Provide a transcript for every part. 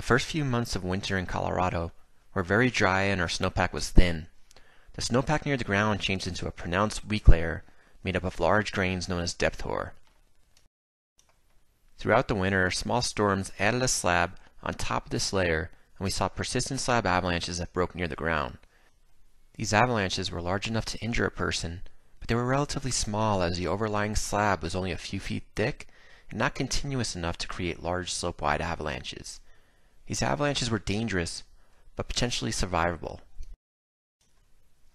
The first few months of winter in Colorado were very dry and our snowpack was thin. The snowpack near the ground changed into a pronounced weak layer made up of large grains known as depth hoar. Throughout the winter, small storms added a slab on top of this layer and we saw persistent slab avalanches that broke near the ground. These avalanches were large enough to injure a person, but they were relatively small as the overlying slab was only a few feet thick and not continuous enough to create large slope-wide avalanches. These avalanches were dangerous, but potentially survivable.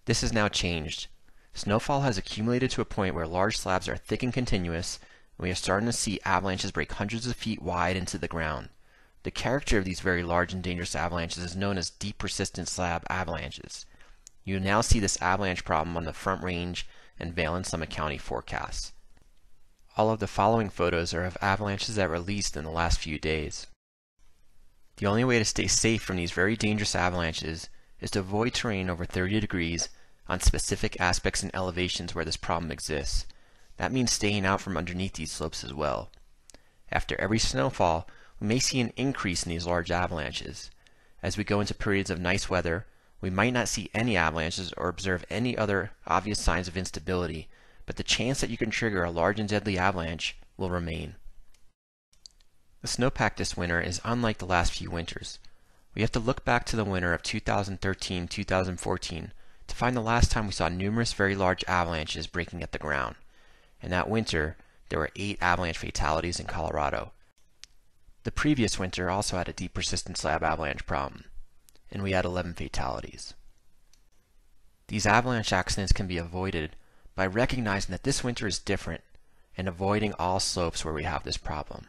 This has now changed. Snowfall has accumulated to a point where large slabs are thick and continuous, and we are starting to see avalanches break hundreds of feet wide into the ground. The character of these very large and dangerous avalanches is known as deep persistent slab avalanches. You now see this avalanche problem on the Front Range and Vail and Summit County forecasts. All of the following photos are of avalanches that released in the last few days. The only way to stay safe from these very dangerous avalanches is to avoid terrain over 30 degrees on specific aspects and elevations where this problem exists. That means staying out from underneath these slopes as well. After every snowfall, we may see an increase in these large avalanches. As we go into periods of nice weather, we might not see any avalanches or observe any other obvious signs of instability, but the chance that you can trigger a large and deadly avalanche will remain. The snowpack this winter is unlike the last few winters. We have to look back to the winter of 2013-2014 to find the last time we saw numerous very large avalanches breaking at the ground. In that winter, there were eight avalanche fatalities in Colorado. The previous winter also had a deep persistent slab avalanche problem, and we had 11 fatalities. These avalanche accidents can be avoided by recognizing that this winter is different and avoiding all slopes where we have this problem.